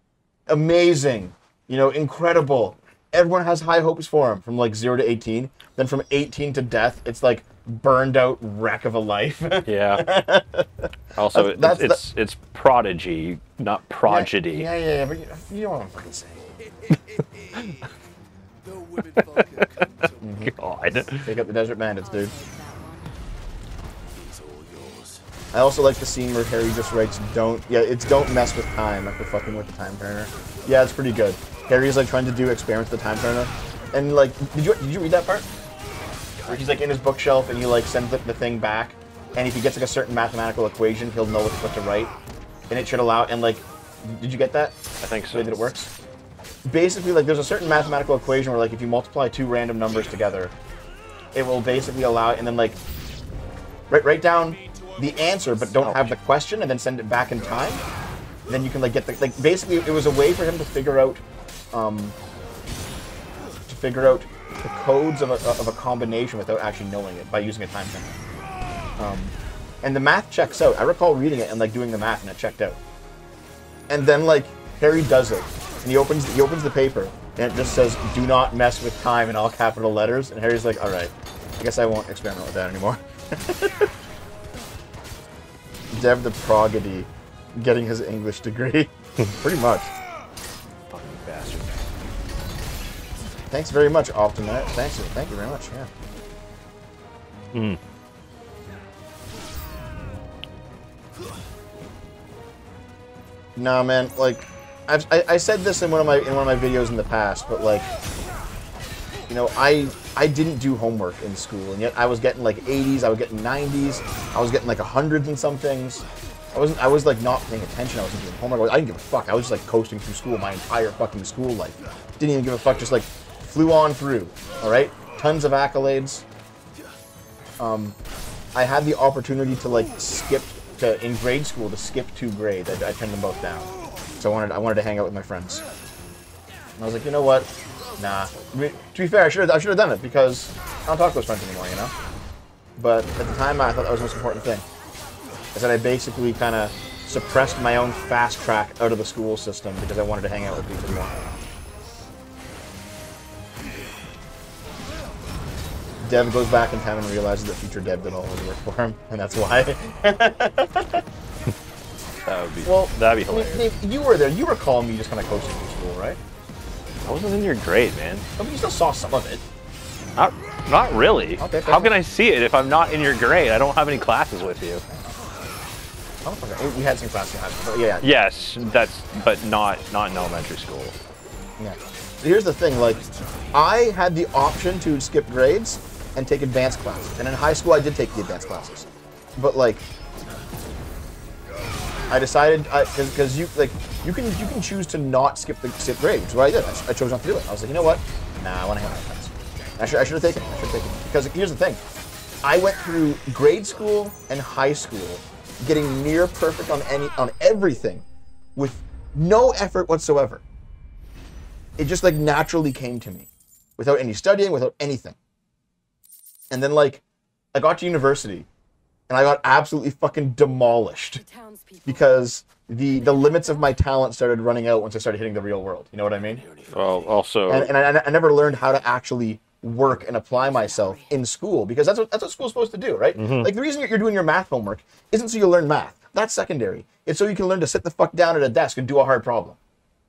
amazing, you know, incredible. Everyone has high hopes for him from like zero to eighteen. Then from eighteen to death, it's like burned out wreck of a life. Yeah. [LAUGHS] Also, That's- it's, it's it's prodigy, not prodigy. Yeah, yeah, yeah. But you, you know what I'm fucking saying. [LAUGHS] [LAUGHS] God. Pick up the desert bandits, dude. I also like the scene where Harry just writes "Don't." Yeah, it's "Don't mess with time" after fucking with the time turner. Yeah, it's pretty good. Harry's like trying to do experiments with the time turner, And like, did you did you read that part? Where he's like in his bookshelf and he like sends the, the thing back, and if he gets like a certain mathematical equation, he'll know what, what to write, and it should allow. And like, did you get that? I think The way that it works. Basically, like there's a certain mathematical equation where like if you multiply two random numbers together, it will basically allow, and then like write write down the answer, but don't have the question, and then send it back in time. Then you can like get the like basically it was a way for him to figure out um to figure out the codes of a, of a combination without actually knowing it by using a time counter. Um, and the math checks out. I recall reading it and like doing the math, and it checked out. And then like Harry does it, and he opens he opens the paper, and it just says "Do not mess with time" in all capital letters. And Harry's like, "All right, I guess I won't experiment with that anymore." [LAUGHS] Dev the Progody getting his English degree. [LAUGHS] Pretty much. Fucking bastard. Thanks very much, Optimus. Thanks, thank you very much. Yeah. Hmm. Nah, man. Like, I've, I, I said this in one of my in one of my videos in the past, but like, you know, I I didn't do homework in school, and yet I was getting like 80s, I was getting 90s, I was getting like hundreds and some things. I wasn't. I was like not paying attention. I wasn't doing homework. I didn't give a fuck. I was just like coasting through school my entire fucking school life. Didn't even give a fuck. Just like flew on through. All right. Tons of accolades. Um, I had the opportunity to like skip to in grade school to skip two grades. I, I turned them both down. I wanted I wanted to hang out with my friends. And I was like, you know what? Nah. I mean, to be fair, I should I should have done it because I don't talk to those friends anymore. You know. But at the time, I thought that was the most important thing. Is that I basically kind of suppressed my own fast track out of the school system because I wanted to hang out with people more. Dev goes back in time and realizes that future Dev did all his work for him, and that's why. [LAUGHS] That would be. well, that'd be I mean, hilarious. Dave, you were there. You recall me just kind of coasting through school, right? I wasn't in your grade, man. But you still saw some of it. Not, not really. Okay, How can I see it if I'm not in your grade? I don't have any classes with you. I we had some classes in high school, but yeah, Yes, that's but not not in elementary school. Yeah. Here's the thing, like, I had the option to skip grades and take advanced classes. And in high school, I did take the advanced classes. But, like, I decided, because you, like, you can you can choose to not skip the skip grades. What I did, I, I chose not to do it. I was like, you know what? Nah, I want to hang out with friends. I should, I should have taken it. I should have taken it. Because here's the thing. I went through grade school and high school getting near perfect on any on everything with no effort whatsoever it just like naturally came to me without any studying, without anything. And then like I got to university and I got absolutely fucking demolished because the the limits of my talent started running out once I started hitting the real world. You know what I mean? Well, also, And, and I, I never learned how to actually work and apply myself in school because that's what that's what school's supposed to do, right? Mhm. Like the reason you're doing your math homework isn't so you learn math. That's secondary. It's so you can learn to sit the fuck down at a desk and do a hard problem.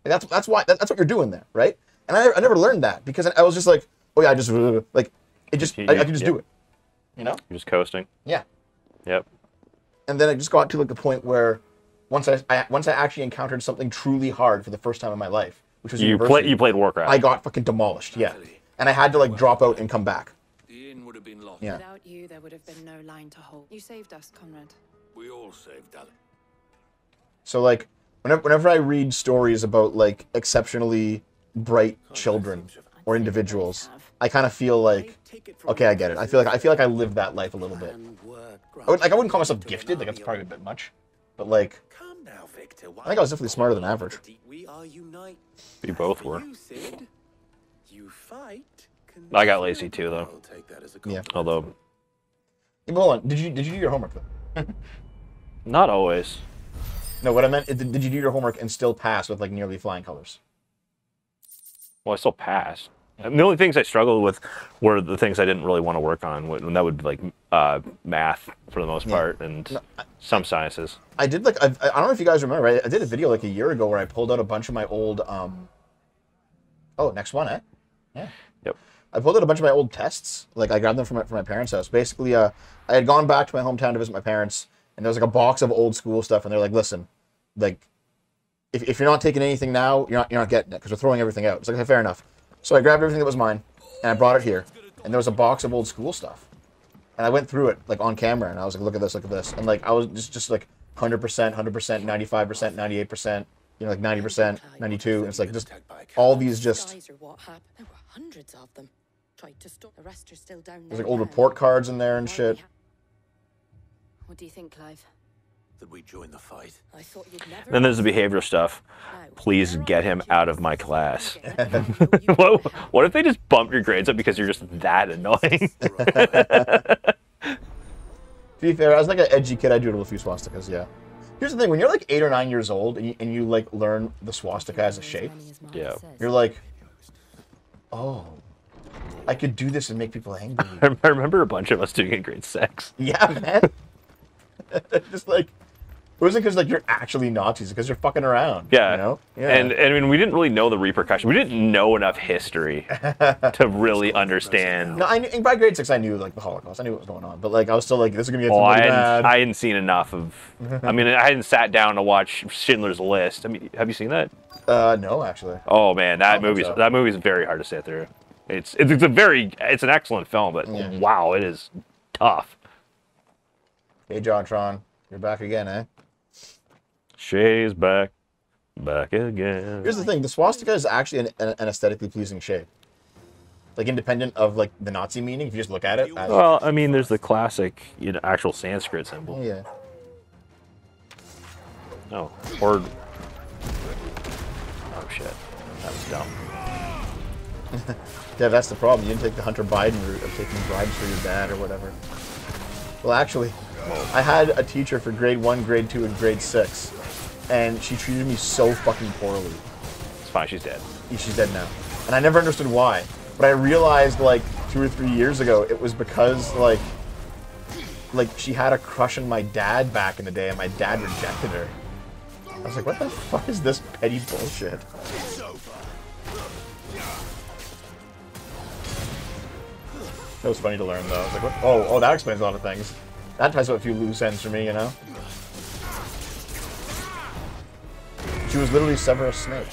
Like that's that's why that's what you're doing there, right? And I, I never learned that because I, I was just like, oh yeah, I just like it just I, I can just do it, you know? You're just coasting. Yeah. Yep. And then I just got to like the point where once I, I once I actually encountered something truly hard for the first time in my life, which was You university, play- you played Warcraft. I got fucking demolished. Yeah, and I had to like drop out and come back. The inn would have been lost. Yeah. Without you, there would have been no line to hold. You saved us, Conrad. We all saved Dalek. So like whenever whenever I read stories about like exceptionally bright children or individuals, I kind of feel like okay, I get it. I feel like I feel like I lived that life a little bit. I would, like I wouldn't call myself gifted, like that's probably a bit much, but like I think I was definitely smarter than average. We are unite. We both were. You Sid. You fight. I got lazy too, though. Yeah. Although, Yeah, hold on, did you did you do your homework though? [LAUGHS] not always. No, what I meant is, did did you do your homework and still pass with like nearly flying colors? Well, I still passed. And the only things I struggled with were the things I didn't really want to work on, and that would be like uh, math for the most Yeah. part, and some sciences. I did like I, I don't know if you guys remember. I, I did a video like a year ago where I pulled out a bunch of my old um. Oh, next one, eh? Yeah. Yep. I pulled out a bunch of my old tests. Like I grabbed them from my, from my parents' house. Basically, uh, I had gone back to my hometown to visit my parents, and there was like a box of old school stuff, and they're like, "Listen, like, if, if you're not taking anything now, you're not you're not getting it because we're throwing everything out." It's like, okay, fair enough. So I grabbed everything that was mine, and I brought it here, and there was a box of old school stuff, and I went through it like on camera, and I was like, look at this, look at this, and like I was just just like 100 percent, 100 percent, 95 percent, 98 percent, you know, like 90 percent, 92, and it's like just all these just Guys or what happened? There were hundreds of them. Tried to stop. The rest are still down there's like old report cards in there and shit. What do you think, Clive? That we join the fight. I thought you'd never. Then there's the behavioral stuff. Please get him out of my class. [LAUGHS] what, what if they just bump your grades up because you're just that annoying? [LAUGHS] To be fair, I was like an edgy kid. I doodled a few swastikas. Yeah. Here's the thing: when you're like eight or nine years old and you, and you like learn the swastika as a shape, yeah, you're like, oh, I could do this and make people angry. [LAUGHS] I remember a bunch of us doing it in grade six. Yeah, man. Just like it wasn't because like you're actually Nazis, because you're fucking around. Yeah. You know? Yeah. And, and I mean, we didn't really know the repercussions. We didn't know enough history to [LAUGHS] really understand. no, I knew, by grade six, I knew like the Holocaust. I knew what was going on, but like I was still like, this is gonna get Oh, I hadn't, bad. I hadn't seen enough of. I mean, I hadn't sat down to watch Schindler's List. I mean, have you seen that? Uh, no, actually. Oh man, that movie's so. that movie's very hard to sit through. It's it's, it's a very it's an excellent film, but Yeah. wow, it is tough. Hey, JonTron, you're back again, eh? Shay's back, back again. Here's the thing: the swastika is actually an, an, aesthetically pleasing shape. Like independent of like the Nazi meaning, if you just look at it. Well, I mean, there's the classic, you know, actual Sanskrit symbol. yeah. Oh, or oh shit, that was dumb. [LAUGHS] Yeah, that's the problem. You didn't take the Hunter Biden route of taking bribes for your dad or whatever. Well, actually, I had a teacher for grade one, grade two, and grade six, and she treated me so fucking poorly. It's fine, she's dead. She's dead now, and I never understood why. But I realized like two or three years ago, it was because like, like she had a crush on my dad back in the day, and my dad rejected her. I was like, what the fuck is this petty bullshit? That was funny to learn, though. I was like, what? Oh, oh, that explains a lot of things. That ties up a few loose ends for me, you know? She was literally Severus Snape.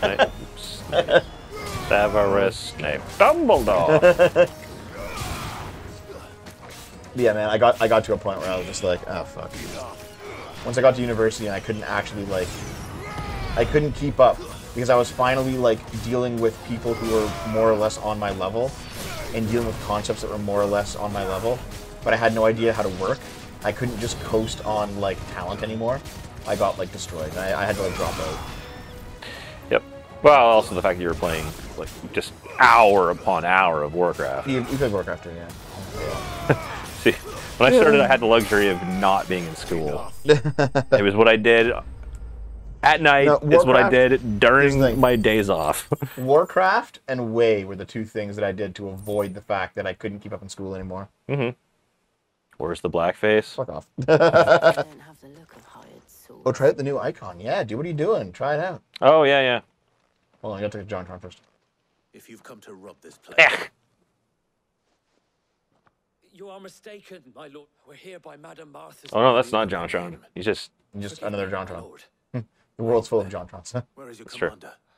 Snape. Snape. Severus Snape. Dumbledore. yeah, man, I got I got to a point where I was just like, oh fuck. Once I got to university and I couldn't actually like, I couldn't keep up because I was finally like dealing with people who were more or less on my level, and dealing with concepts that were more or less on my level, but I had no idea how to work. I couldn't just coast on like talent anymore. I got like destroyed. I, I had to like drop out. Yep. Well, also the fact that you were playing like just hour upon hour of Warcraft. You, you played Warcraft, too, yeah. [LAUGHS] See, when I started, I had the luxury of not being in school. it was what I did at night. No, it's what I did during thing. my days off. [LAUGHS] Warcraft and Way were the two things that I did to avoid the fact that I couldn't keep up in school anymore. Mm hmm Where's the blackface? Fuck off. [LAUGHS] oh, try out the new icon. Yeah, dude, what are you doing? Try it out. Oh yeah, yeah. Hold on, I gotta take JonTron first. If you've come to rob this place. You are mistaken, my lord. We're here by Madame Martha's. Oh no, that's not JonTron. He's just Just another JonTron. [LAUGHS] the world's full of JonTrons. [LAUGHS] Where is your That's true.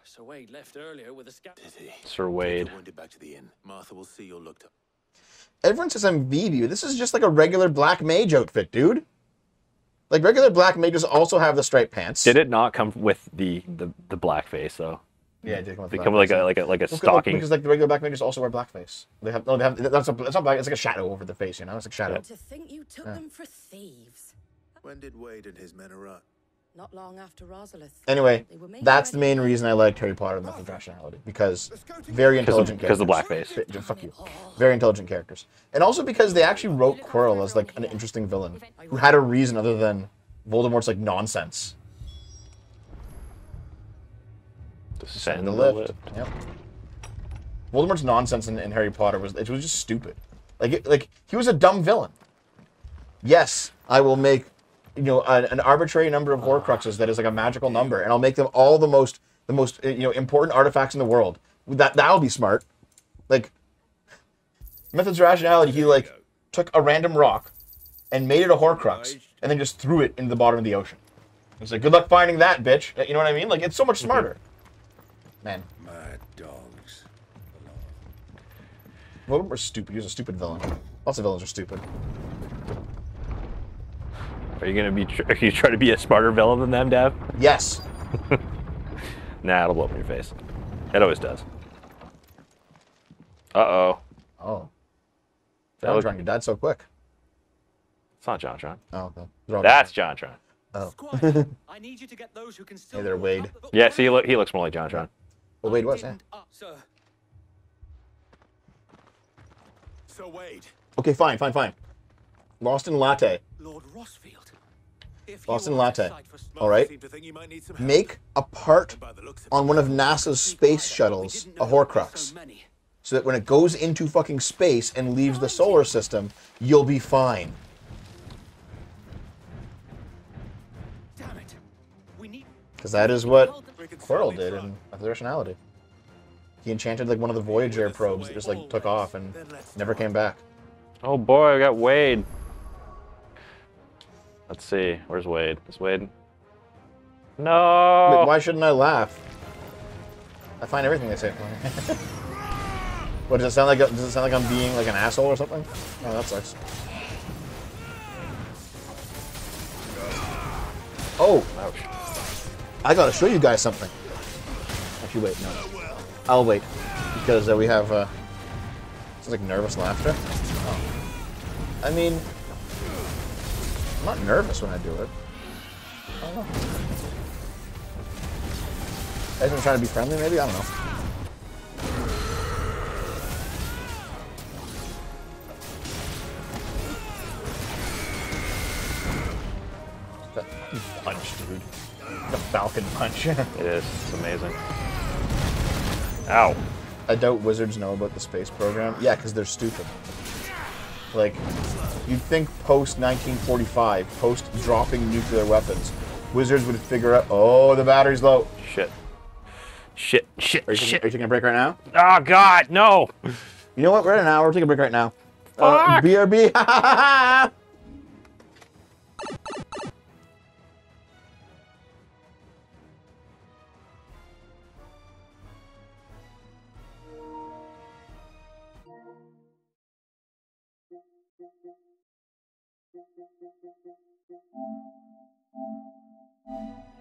Sir Wade left earlier with a scout. Sir Wade. Wounded back to the inn. Martha will see you're looked up. Everyone says I'm Vivi. This is just like a regular black mage outfit, dude. Like regular black mages also have the striped pants. Did it not come with the the, the blackface though? Yeah, it did come with They come with like yeah. a like a like a Well, stocking. Because like the regular black mages also wear blackface. They have no, they have that's a, it's not black. It's like a shadow over the face, you know. It's like shadow. To think you took Yeah. them for thieves. When did Wade and his men arrive? Not long after Rosalith. Anyway, They were making that's the main reason I liked Harry Potter and Method Rationality because very Because of- intelligent because of the characters. blackface. Fuck you. Very intelligent characters, and also because they actually wrote Quirrell as like an interesting villain who had a reason other than Voldemort's like nonsense. Send the the lift. lift. Yep. Voldemort's nonsense in, in Harry Potter was it was just stupid. Like it, like he was a dumb villain. Yes, I will make you know an, an arbitrary number of Horcruxes ah. that is like a magical number, and I'll make them all the most the most uh, you know important artifacts in the world. That that'll be smart. Like methods of rationality, he like took a random rock and made it a Horcrux, and then just threw it into the bottom of the ocean. It's like good luck finding that, bitch. Eh, you know what I mean? Like it's so much mm-hmm. smarter. Man, My dogs. Voldemort was stupid. He was a stupid villain. Lots of villains are stupid. Are you gonna be? Tr- are you trying to be a smarter villain than them, Dev? Yes. [LAUGHS] Nah, it'll blow up in your face. It always does. Uh oh. Oh. That John was- Tron, you died so quick. It's not JonTron. Oh, okay. They're all That's JonTron. Oh. I need you to get those who can still hey there, Wade. Yeah, see, he, look, he looks more like JonTron. Oh, Wade was, yeah. Uh, sir. So Wade, Okay, fine, fine, fine. Lost in Latte. Lord Rosfield. If Lost in are Latte. sight for smoke, All right. seem to think you might need some help. Make a part on one of NASA's space shuttles a Horcrux. So that when it goes into fucking space and leaves the solar system, you'll be fine. Damn it. We need Because that is what Quirrell did in Of the Rationality. He enchanted like one of the Voyager probes that just like took off and never came back. Oh boy, I got Wade. Let's see. Where's Wade? Is Wade? No. But why shouldn't I laugh? I find everything they say funny. [LAUGHS] what does it sound like? Does it sound like I'm being like an asshole or something? Oh, that sucks. Oh, I gotta show you guys something. Actually, wait, no. I'll wait because uh, we have. Uh, like nervous laughter. Oh. I mean, I'm not nervous when I do it. I don't know. Been trying to be friendly, maybe? I don't know. That punch, dude. The Falcon punch. [LAUGHS] it is. It's amazing. Ow. I doubt wizards know about the space program. Yeah, because they're stupid. Like, you'd think post 1945, post dropping nuclear weapons, wizards would figure out, oh, the battery's low. Shit. Shit. Shit. Are you, taking, shit. are you taking a break right now? Oh God, no. You know what? We're at an hour. We're taking a break right now. Fuck. Uh, [LAUGHS] Fuck. BRB.